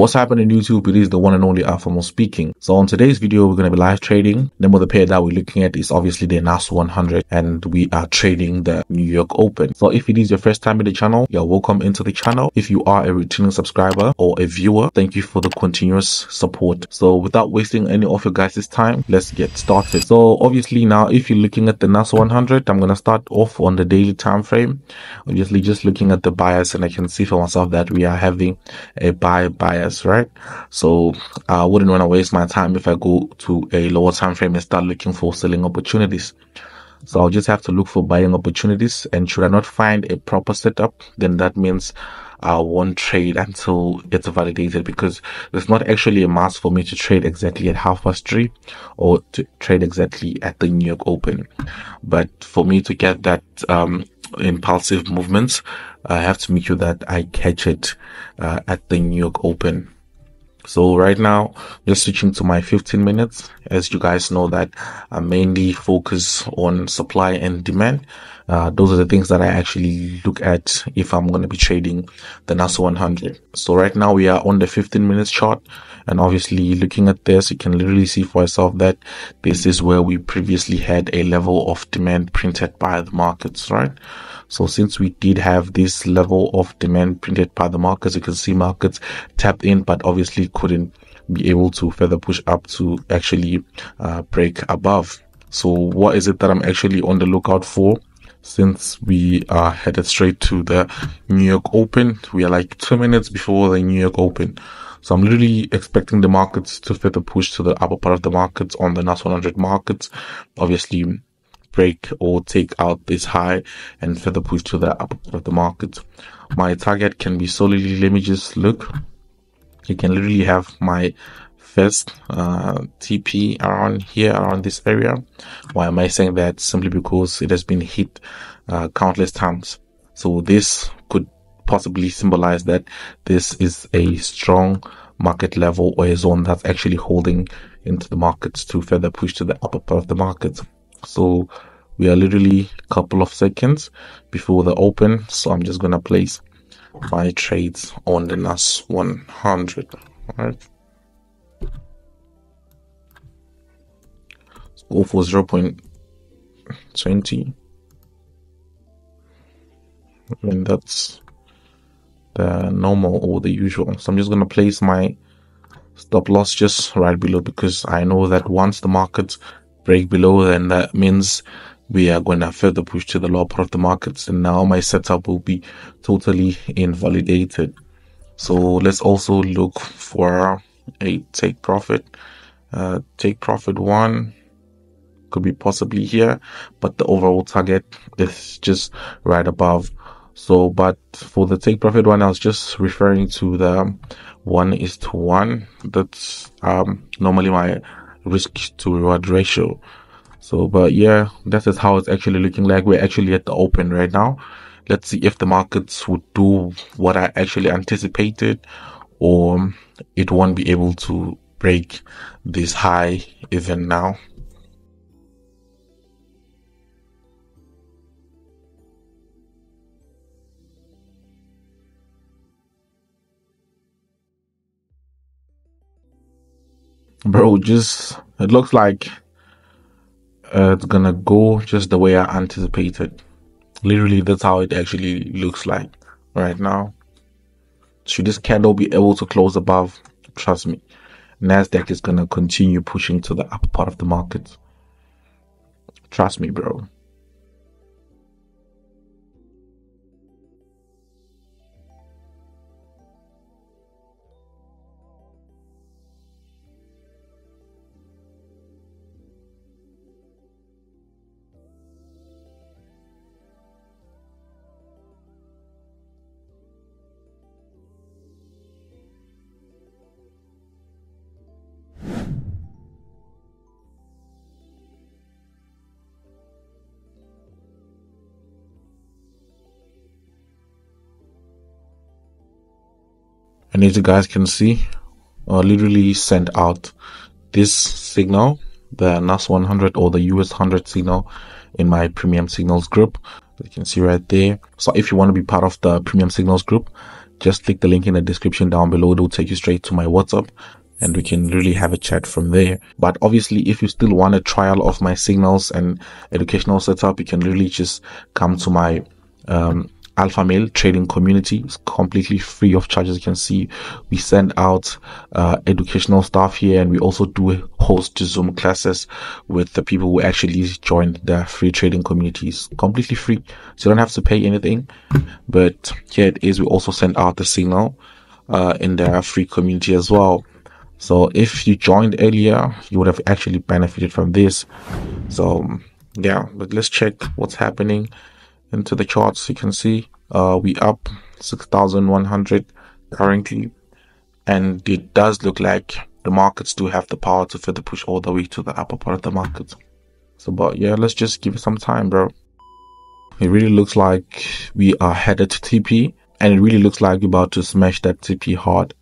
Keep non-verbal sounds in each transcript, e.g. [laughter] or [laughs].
What's happening YouTube? It is the one and only Alphamo speaking. So on today's video, we're going to be live trading. The name of the pair that we're looking at is obviously the NAS 100 and we are trading the New York Open. So if it is your first time in the channel, you're welcome into the channel. If you are a returning subscriber or a viewer, thank you for the continuous support. So without wasting any of your guys' time, let's get started. So obviously now, if you're looking at the NAS 100, I'm going to start off on the daily time frame. Obviously just looking at the bias and I can see for myself that we are having a buy buy right? So I wouldn't want to waste my time if I go to a lower time frame and start looking for selling opportunities. So I'll just have to look for buying opportunities. And should I not find a proper setup, then that means I won't trade until it's validated because there's not actually a must for me to trade exactly at half past three or to trade exactly at the New York Open. But for me to get that, um, impulsive movements, I have to make sure that I catch it uh, at the New York Open. So right now, just switching to my 15 minutes. As you guys know that I mainly focus on supply and demand. Uh, those are the things that I actually look at if I'm going to be trading the NAS 100. So right now we are on the 15 minutes chart. And obviously looking at this, you can literally see for yourself that this is where we previously had a level of demand printed by the markets, right? So since we did have this level of demand printed by the markets, you can see markets tapped in, but obviously couldn't be able to further push up to actually uh, break above. So what is it that I'm actually on the lookout for? Since we are headed straight to the New York Open, we are like two minutes before the New York Open. So I'm literally expecting the markets to further push to the upper part of the markets on the NAS 100 markets. Obviously, break or take out this high and further push to the upper part of the market. My target can be solely, let me just look. You can literally have my first uh, TP around here, around this area. Why am I saying that? Simply because it has been hit uh, countless times. So this could possibly symbolize that this is a strong market level or a zone that's actually holding into the markets to further push to the upper part of the market. So we are literally a couple of seconds before the open. So I'm just to place my trades on the NAS 100. All right. Let's go for 0 0.20. I mean, that's the normal or the usual. So I'm just to place my stop loss just right below because I know that once the market break below, then that means we are going to further push to the lower part of the markets. And now my setup will be totally invalidated. So let's also look for a take profit. Uh, take profit one could be possibly here, but the overall target is just right above. So, but for the take profit one, I was just referring to the one is to one. That's um, normally my risk to reward ratio. So, but yeah, that is how it's actually looking like. We're actually at the open right now. Let's see if the markets would do what I actually anticipated or it won't be able to break this high even now. Bro just it looks like uh, it's gonna go just the way i anticipated. Literally that's how it actually looks like right now. Should this candle be able to close above? Trust me. Nasdaq is gonna continue pushing to the upper part of the market. Trust me bro and as you guys can see I literally sent out this signal the NAS 100 or the US 100 signal in my premium signals group you can see right there so if you want to be part of the premium signals group just click the link in the description down below. It will take you straight to my WhatsApp and we can really have a chat from there. But obviously, if you still want a trial of my signals and educational setup, you can really just come to my um, Alpha Male trading community. It's completely free of charge. As you can see, we send out uh, educational stuff here and we also do host Zoom classes with the people who actually joined the free trading communities completely free. So you don't have to pay anything. But here it is. We also send out the signal uh, in the free community as well. So if you joined earlier, you would have actually benefited from this. So yeah, but let's check what's happening into the charts. You can see uh, we up 6,100 currently. And it does look like the markets do have the power to further push all the way to the upper part of the market. So, but yeah, let's just give it some time, bro. It really looks like we are headed to TP and it really looks like we're about to smash that TP hard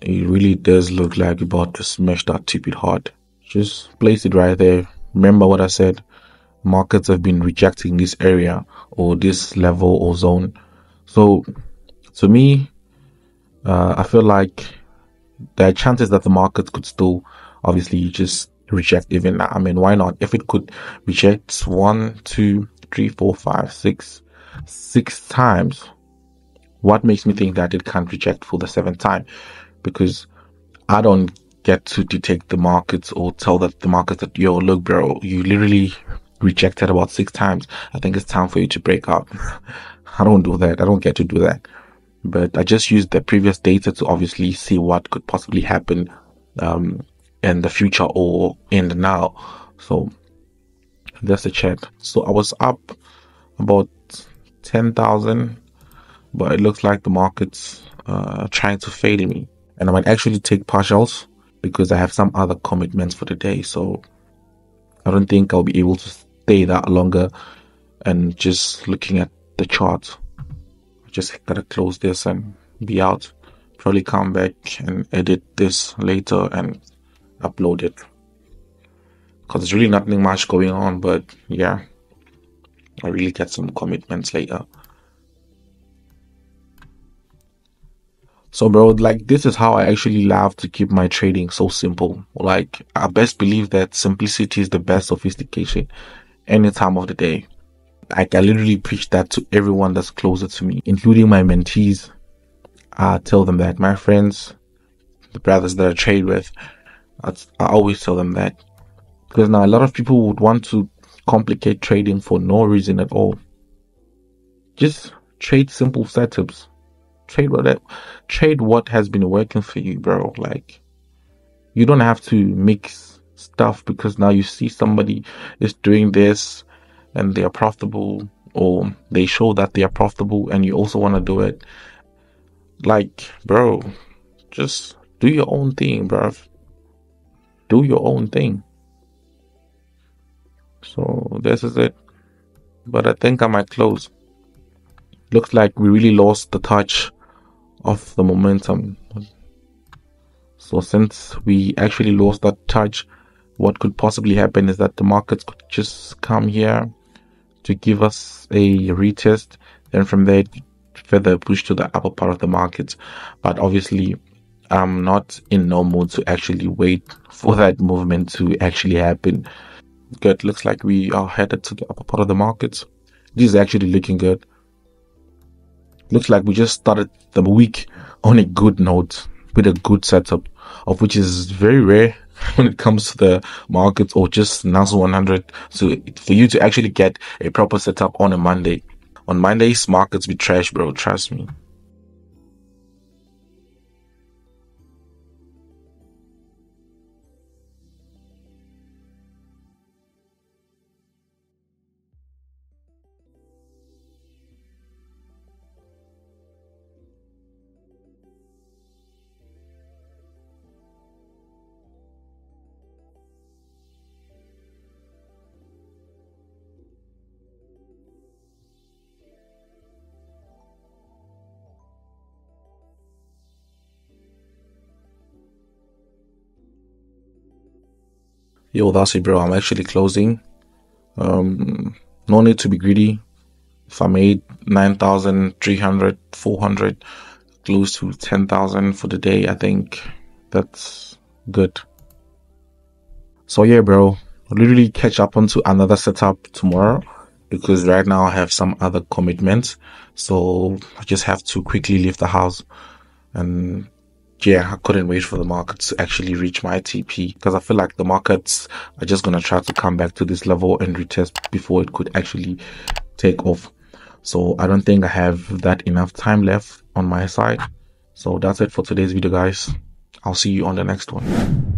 it really does look like you're about to smash that TP hard. Just place it right there. Remember what I said. Markets have been rejecting this area or this level or zone. So to me, uh, I feel like there are chances that the market could still obviously just reject even that. I mean, why not? If it could reject one, two, three, four, five, six, six times, what makes me think that it can't reject for the seventh time? because I don't get to detect the markets or tell that the markets that yo look bro you literally rejected about six times. I think it's time for you to break up. [laughs] i don't do that. I don't get to do that. But i just used the previous data to obviously see what could possibly happen um, in the future or in the now. So that's the chart so i was up about 10,000 but it looks like the market's uh, trying to fail me. And I might actually take partials because I have some other commitments for the day. So I don't think I'll be able to stay that longer and just looking at the chart. Just gotta close this and be out. Probably come back and edit this later and upload it. Cause there's really nothing much going on, but yeah, I really get some commitments later. So, bro, like this is how I actually love to keep my trading so simple. Like, I best believe that simplicity is the best sophistication any time of the day. Like, I literally preach that to everyone that's closer to me, including my mentees. I tell them that my friends, the brothers that I trade with, I, I always tell them that because now a lot of people would want to complicate trading for no reason at all. Just trade simple setups trade what trade what has been working for you, bro. Like you don't have to mix stuff because now you see somebody is doing this and they are profitable or they show that they are profitable and you also want to do it. Like, bro, just do your own thing, bro. Do your own thing. So this is it. But I think I might close. Looks like we really lost the touch of the momentum. So since we actually lost that touch, what could possibly happen is that the markets could just come here to give us a retest, then from there further push to the upper part of the market. But obviously, I'm not in no mood to actually wait for that movement to actually happen. Good. Looks like we are headed to the upper part of the market. This is actually looking good looks like we just started the week on a good note with a good setup, of which is very rare [laughs] when it comes to the markets or just NAS 100. So for you to actually get a proper setup on a Monday, on Mondays markets be trash, bro. Trust me. Yo, that's it, bro. I'm actually closing. Um, no need to be greedy. if I made 9,300, 400, close to 10,000 for the day, I think that's good. So yeah, bro, literally catch up onto another setup tomorrow because right now I have some other commitments. So I just have to quickly leave the house and yeah, I couldn't wait for the market to actually reach my TP because I feel like the markets are just going to try to come back to this level and retest before it could actually take off. So I don't think I have that enough time left on my side. So that's it for today's video, guys. I'll see you on the next one.